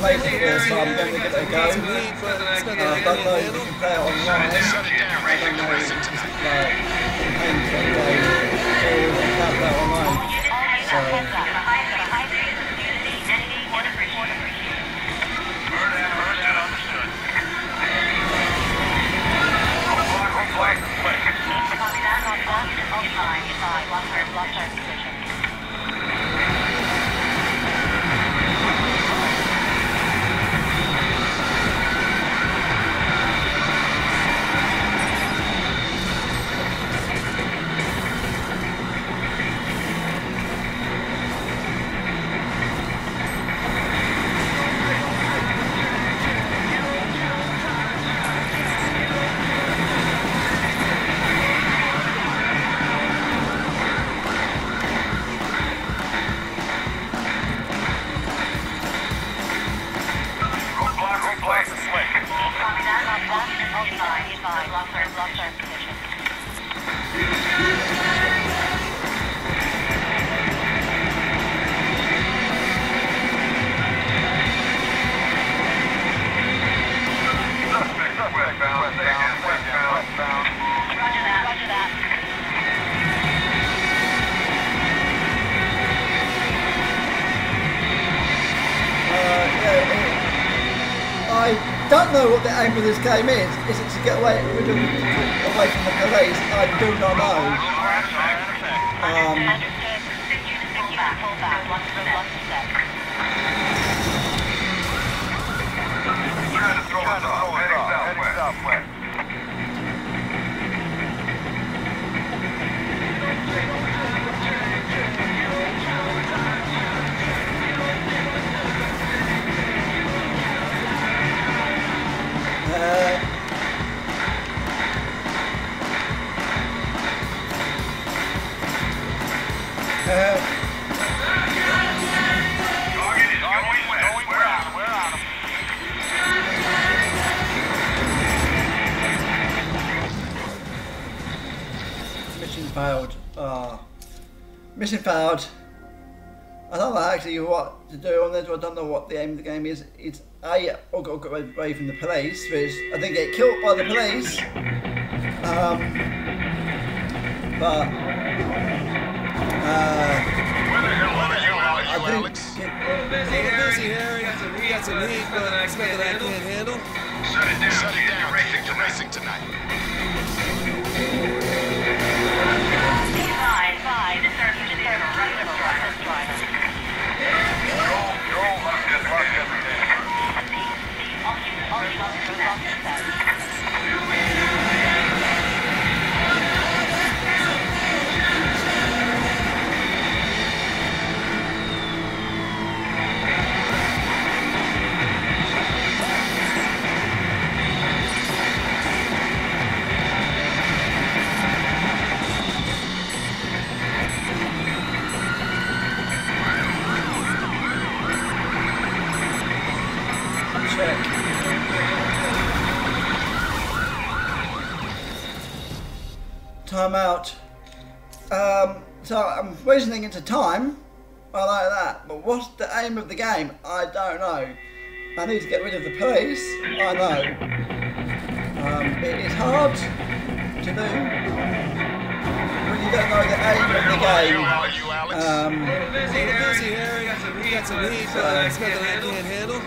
before, so I'm going to give it a go. Uh, I don't know what the aim of this game is. Is it to get away, rid of, away from the police? I do not know. Um, mission failed. I don't know actually what to do on this. I don't know what the aim of the game is. It's A, I've got get away from the police, which I didn't get killed by the police. Um, but, uh, I didn't get, busy, Harry. We got some heat, but I expect that I can't handle. Shut it down. Shut it down. Racing, to racing tonight. Time out. Um, so I'm reasoning into time. I like that. But what's the aim of the game? I don't know. I need to get rid of the police. I know. Um, it is hard to do when you don't know the aim of the game. Are you, Alex? Um, busy, Harry. We got some heat, but I expect that I can't handle.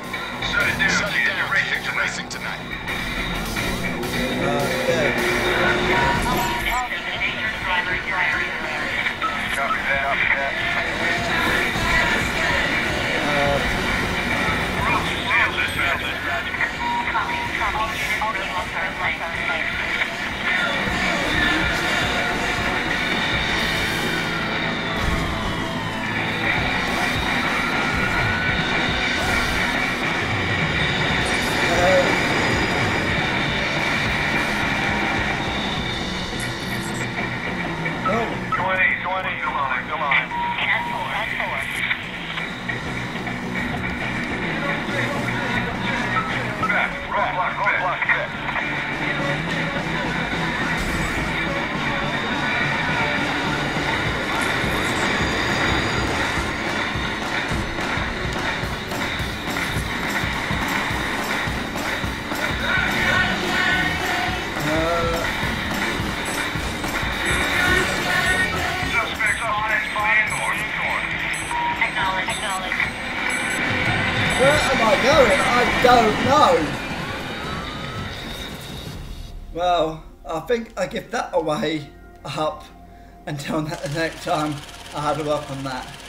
Shut it down. Shut it down. Racing, to racing tonight. Well, I think I give that away up until the next time I had to work on that.